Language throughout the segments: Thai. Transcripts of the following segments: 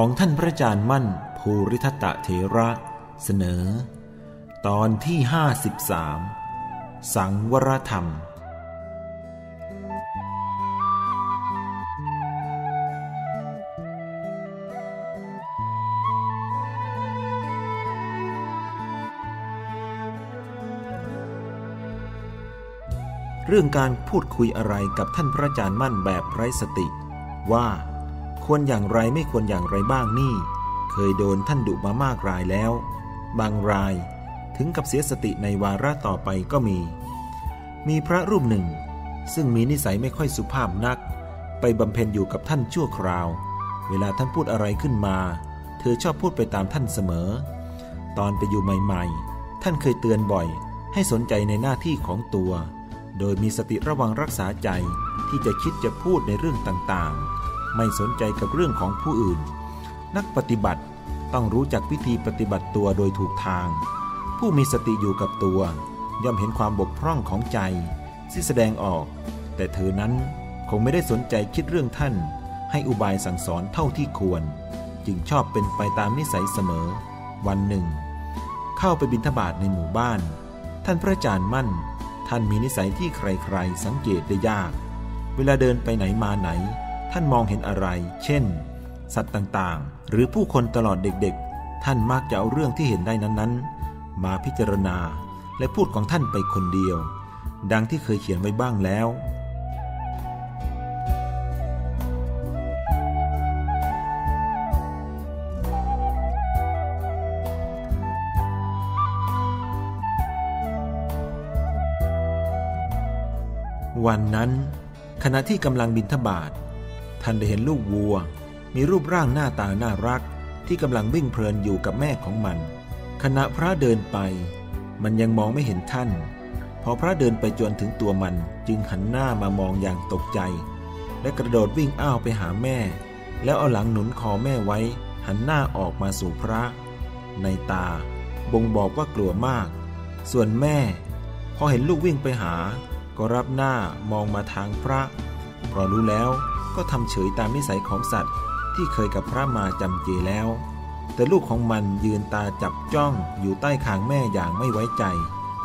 ของท่านพระอาจารย์มั่นภูริทัตะเถระ เสนอ ตอนที่ 53 สังวรธรรม เรื่องการพูดคุยอะไรกับท่านพระอาจารย์มั่นแบบไร้สติว่า ควรอย่างไรไม่ควรอย่างไรบ้างนี่ เคยโดนท่านดุมามากรายแล้ว บางรายถึงกับเสียสติในวาระต่อไปก็มี มีพระรูปหนึ่ง ซึ่งมีนิสัยไม่ค่อยสุภาพนัก ไปบำเพ็ญอยู่กับท่านชั่วคราว เวลาท่านพูดอะไรขึ้นมา เธอชอบพูดไปตามท่านเสมอ ตอนไปอยู่ใหม่ๆ ท่านเคยเตือนบ่อย ให้สนใจในหน้าที่ของตัว โดยมีสติระวังรักษาใจที่จะคิดจะพูดในเรื่องต่างๆ ไม่สนใจกับเรื่องของผู้อื่น นักปฏิบัติต้องรู้จักวิธีปฏิบัติตัวโดยถูกทาง ผู้มีสติอยู่กับตัว ย่อมเห็นความบกพร่องของใจที่แสดงออก แต่เธอนั้นคงไม่ได้สนใจคิดเรื่องท่าน ให้อุบายสั่งสอนเท่าที่ควร จึงชอบเป็นไปตามนิสัยเสมอ วันหนึ่ง เข้าไปบิณฑบาตในหมู่บ้าน ท่านพระอาจารย์มั่น ท่านมีนิสัยที่ใครๆ สังเกตได้ยาก เวลาเดินไปไหนมาไหน ท่านมองเห็นอะไร เช่น สัตว์ต่างๆ หรือผู้คนตลอดเด็กๆ ท่านมักจะเอาเรื่องที่เห็นได้นั้นๆ มาพิจารณาและพูดของท่านไปคนเดียว ดังที่เคยเขียนไว้บ้างแล้ววันนั้น ขณะที่กำลังบินทบาท ท่านได้เห็นลูกวัว มีรูปร่างหน้าตาน่ารักที่กำลังวิ่งเพลินอยู่กับแม่ของมัน ขณะพระเดินไป มันยังมองไม่เห็นท่าน พอพระเดินไปจนถึงตัวมันจึงหันหน้ามามองอย่างตกใจ และกระโดดวิ่งอ้าวไปหาแม่ แล้วเอาหลังหนุนคอแม่ไว้ หันหน้าออกมาสู่พระ ในตา บ่งบอกว่ากลัวมาก ส่วนแม่ พอเห็นลูกวิ่งไปหา ก็รับหน้ามองมาทางพระเพราะรู้แล้ว ก็ทำเฉยตามนิสัยของสัตว์ ที่เคยกับพระมาจำเจแล้ว แต่ลูกของมันยืนตาจับจ้องอยู่ใต้คางแม่อย่างไม่ไว้ใจ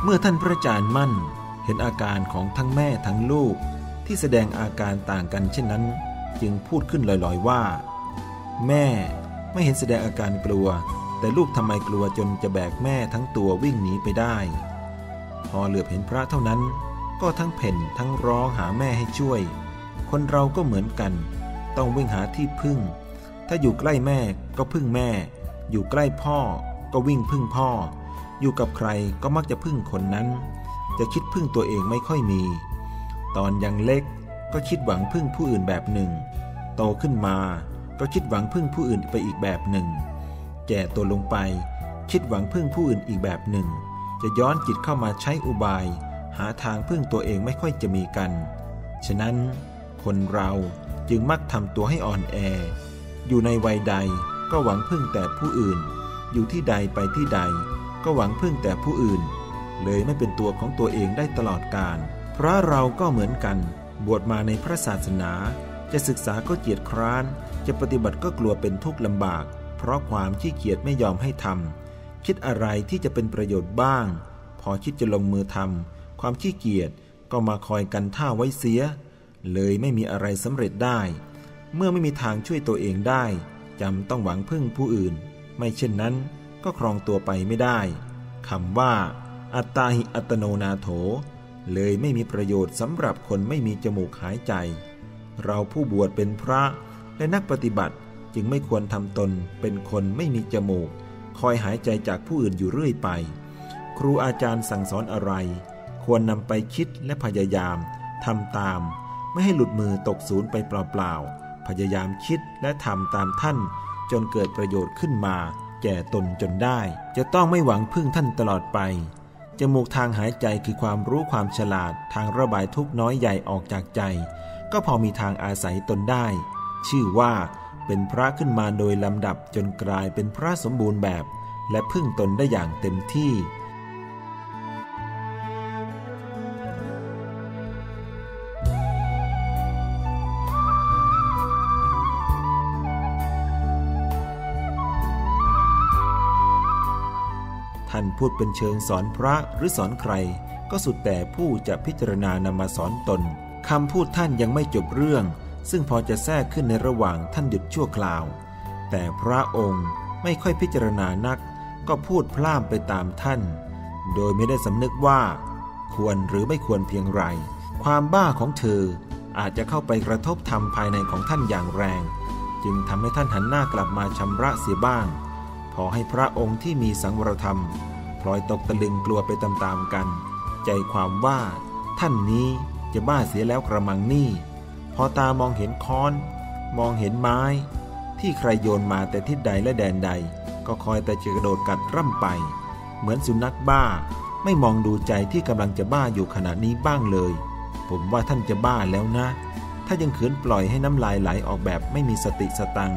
เมื่อท่านพระอาจารย์มั่น เห็นอาการของทั้งแม่ทั้งลูก ที่แสดงอาการต่างกันเช่นนั้น จึงพูดขึ้นลอยๆว่า แม่ไม่เห็นแสดงอาการกลัว แต่ลูกทำไมกลัวจนจะแบกแม่ทั้งตัววิ่งหนีไปได้ พอเหลือบเห็นพระเท่านั้น ก็ทั้งเพ่นทั้งร้องหาแม่ให้ช่วย คนเราก็เหมือนกัน ต้องวิ่งหาที่พึ่ง ถ้าอยู่ใกล้แม่ก็พึ่งแม่ อยู่ใกล้พ่อ ก็วิ่งพึ่งพ่อ อยู่กับใครก็มักจะพึ่งคนนั้น จะคิดพึ่งตัวเองไม่ค่อยมี ตอนยังเล็กก็คิดหวังพึ่งผู้อื่นแบบหนึ่ง โตขึ้นมาก็คิดหวังพึ่งผู้อื่นไปอีกแบบหนึ่ง แก่ตัวลงไป คิดหวังพึ่งผู้อื่นอีกแบบหนึ่ง จะย้อนจิตเข้ามาใช้อุบาย หาทางพึ่งตัวเองไม่ค่อยจะมีกัน ฉะนั้น คนเราจึงมักทำตัวให้อ่อนแอ อยู่ในวัยใดก็หวังพึ่งแต่ผู้อื่น อยู่ที่ใดไปที่ใด ก็หวังพึ่งแต่ผู้อื่น เลยไม่เป็นตัวของตัวเองได้ตลอดกาลพระเราก็เหมือนกัน บวชมาในพระศาสนา จะศึกษาก็เกียจคร้าน จะปฏิบัติก็กลัวเป็นทุกข์ลำบาก เพราะความขี้เกียจไม่ยอมให้ทำคิดอะไรที่จะเป็นประโยชน์บ้าง พอคิดจะลงมือทำความขี้เกียจก็มาคอยกันท่าไว้เสีย เลยไม่มีอะไรสำเร็จได้ เมื่อไม่มีทางช่วยตัวเองได้จำต้องหวังพึ่งผู้อื่น ไม่เช่นนั้นก็ครองตัวไปไม่ได้คำว่า อัตตาหิอัตโนนาโถ เลยไม่มีประโยชน์สำหรับคนไม่มีจมูกหายใจ เราผู้บวชเป็นพระและนักปฏิบัติจึงไม่ควรทำตนเป็นคนไม่มีจมูก คอยหายใจจากผู้อื่นอยู่เรื่อยไป ครูอาจารย์สั่งสอนอะไร ควรนำไปคิดและพยายามทำตาม ไม่ให้หลุดมือตกศูนย์ไปเปล่าๆ พยายามคิดและทำตามท่าน จนเกิดประโยชน์ขึ้นมา แก่ตนจนได้ จะต้องไม่หวังพึ่งท่านตลอดไป จมูกทางหายใจคือความรู้ความฉลาดทางระบายทุกน้อยใหญ่ออกจากใจ ก็พอมีทางอาศัยตนได้ ชื่อว่าเป็นพระขึ้นมาโดยลำดับจนกลายเป็นพระสมบูรณ์แบบ และพึ่งตนได้อย่างเต็มที่ พูดเป็นเชิงสอนพระหรือสอนใคร ก็สุดแต่ผู้จะพิจารณานำมาสอนตนคำพูดท่านยังไม่จบเรื่อง ซึ่งพอจะแทรกขึ้นในระหว่างท่านหยุดชั่วคราว แต่พระองค์ไม่ค่อยพิจารณานัก ก็พูดพล่ามไปตามท่าน โดยไม่ได้สำนึกว่า ควรหรือไม่ควรเพียงไร ความบ้าของเธออาจจะเข้าไปกระทบธรรมภายในของท่านอย่างแรง จึงทำให้ท่านหันหน้ากลับมาชำระเสียบ้าง พอให้พระองค์ที่มีสังวรธรรม พลอยตกตะลึงกลัวไปตามๆกัน ใจความว่า ท่านนี้จะบ้าเสียแล้วกระมังนี่ พอตามองเห็นค้อน มองเห็นไม้ ที่ใครโยนมาแต่ทิศใดและแดนใด ก็คอยแต่จะกระโดดกัดร่ำไป เหมือนสุนัขบ้า ไม่มองดูใจที่กำลังจะบ้าอยู่ขณะนี้บ้างเลย ผมว่าท่านจะบ้าแล้วนะ ถ้ายังขืนปล่อยให้น้ำลายไหลออกแบบไม่มีสติสตัง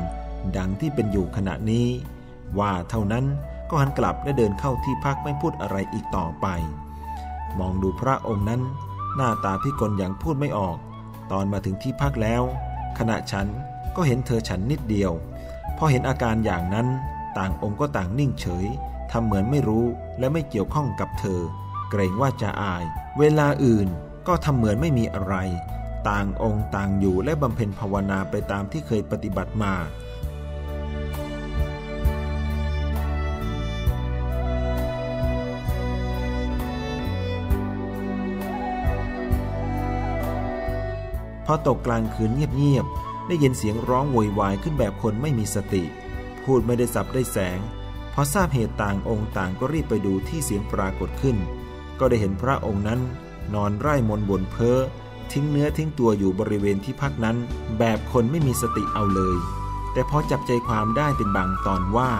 ดังที่เป็นอยู่ขณะนี้ ว่าเท่านั้น ก็หันกลับและเดินเข้าที่พักไม่พูดอะไรอีกต่อไป มองดูพระองค์นั้น หน้าตาพิกลอย่างพูดไม่ออก ตอนมาถึงที่พักแล้ว ขณะฉันก็เห็นเธอฉันนิดเดียว พอเห็นอาการอย่างนั้น ต่างองค์ก็ต่างนิ่งเฉยทำเหมือนไม่รู้และไม่เกี่ยวข้องกับเธอ เกรงว่าจะอาย เวลาอื่นก็ทำเหมือนไม่มีอะไร ต่างองค์ต่างอยู่และบำเพ็ญภาวนาไปตามที่เคยปฏิบัติมา พอตกกลางคืนเงียบๆ ได้ยินเสียงร้องโวยวายขึ้นแบบคนไม่มีสติ พูดไม่ได้สับได้แสง พอทราบเหตุต่างองค์ต่างก็รีบไปดูที่เสียงปรากฏขึ้น ก็ได้เห็นพระองค์นั้น นอนไร้มนบนเพ้อทิ้งเนื้อทิ้งตัวอยู่บริเวณที่พักนั้น แบบคนไม่มีสติเอาเลย แต่พอจับใจความได้เป็นบางตอนว่า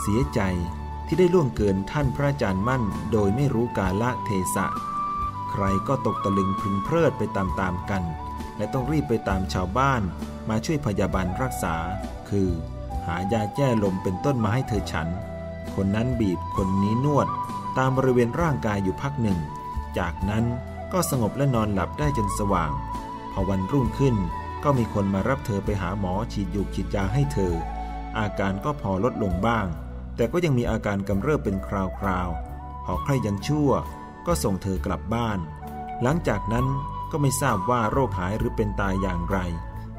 เสียใจที่ได้ล่วงเกินท่านพระอาจารย์มั่น โดยไม่รู้กาละเทศะ ใครก็ตกตะลึงพึงเพลิดไปตามๆกัน และต้องรีบไปตามชาวบ้านมาช่วยพยาบาลรักษา คือ หายาแก้ลมเป็นต้นมาให้เธอฉัน คนนั้นบีบคนนี้นวด ตามบริเวณร่างกายอยู่พักหนึ่ง จากนั้นก็สงบและนอนหลับได้จนสว่าง พอวันรุ่งขึ้นก็มีคนมารับเธอไปหาหมอฉีดยูกฉีดยาให้เธอ อาการก็พอลดลงบ้าง แต่ก็ยังมีอาการกำเริบเป็นคราวๆพอใครยังชั่ว ก็ส่งเธอกลับบ้าน หลังจากนั้น ก็ไม่ทราบว่าโรคหายหรือเป็นตายอย่างไร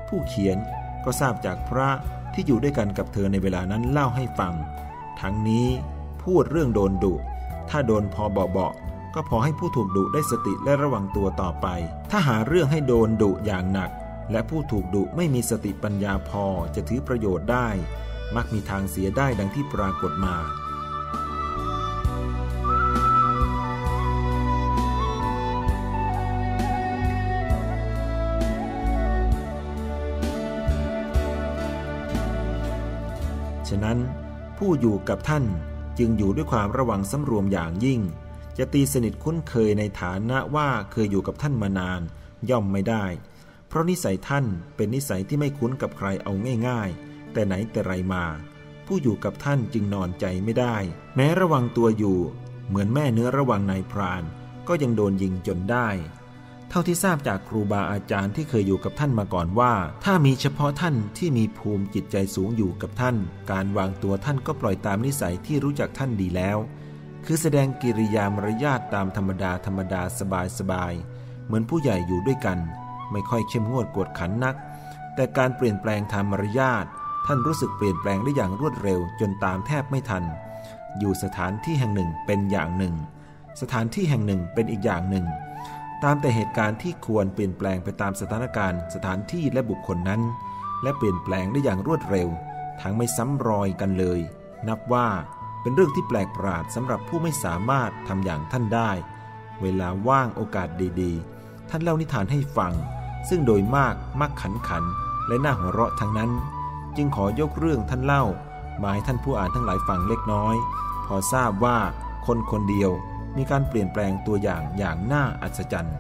ผู้เขียนก็ทราบจากพระที่อยู่ด้วยกันกับเธอในเวลานั้นเล่าให้ฟัง ทั้งนี้พูดเรื่องโดนดุ ถ้าโดนพอเบาๆก็พอให้ผู้ถูกดุได้สติและระวังตัวต่อไป ถ้าหาเรื่องให้โดนดุอย่างหนัก และผู้ถูกดุไม่มีสติปัญญาพอจะถือประโยชน์ได้ มักมีทางเสียได้ดังที่ปรากฏมา นั้น ผู้อยู่กับท่านจึงอยู่ด้วยความระวังสำรวมอย่างยิ่ง จะตีสนิทคุ้นเคยในฐานะว่าเคยอยู่กับท่านมานาน ย่อมไม่ได้ เพราะนิสัยท่านเป็นนิสัยที่ไม่คุ้นกับใครเอาง่าย ๆ แต่ไหนแต่ไรมา ผู้อยู่กับท่านจึงนอนใจไม่ได้ แม้ระวังตัวอยู่ เหมือนแม่เนื้อระวังนายพราน ก็ยังโดนยิงจนได้ เท่าที่ทราบจากครูบาอาจารย์ที่เคยอยู่กับท่านมาก่อนว่า ถ้ามีเฉพาะท่านที่มีภูมิจิตใจสูงอยู่กับท่าน การวางตัวท่านก็ปล่อยตามนิสัยที่รู้จักท่านดีแล้ว คือแสดงกิริยามารยาทตามธรรมดาธรรมดาสบายสบายเหมือนผู้ใหญ่อยู่ด้วยกัน ไม่ค่อยเข้มงวดกวดขันนัก แต่การเปลี่ยนแปลงทางมารยาทท่านรู้สึกเปลี่ยนแปลงได้อย่างรวดเร็วจนตามแทบไม่ทัน อยู่สถานที่แห่งหนึ่งเป็นอย่างหนึ่ง สถานที่แห่งหนึ่งเป็นอีกอย่างหนึ่ง ตามแต่เหตุการณ์ที่ควรเปลี่ยนแปลงไปตามสถานการณ์ สถานที่และบุคคลนั้น และเปลี่ยนแปลงได้อย่างรวดเร็ว ทั้งไม่ซ้ำรอยกันเลย นับว่าเป็นเรื่องที่แปลกประหลาดสำหรับผู้ไม่สามารถทำอย่างท่านได้ เวลาว่างโอกาสดีๆ ท่านเล่านิทานให้ฟัง ซึ่งโดยมากมักขันขัน และน่าหัวเราะทั้งนั้น จึงขอยกเรื่องท่านเล่ามาให้ท่านผู้อ่านทั้งหลายฟังเล็กน้อย พอทราบว่าคนคนเดียว มีการเปลี่ยนแปลงตัวอย่างอย่างน่าอัศจรรย์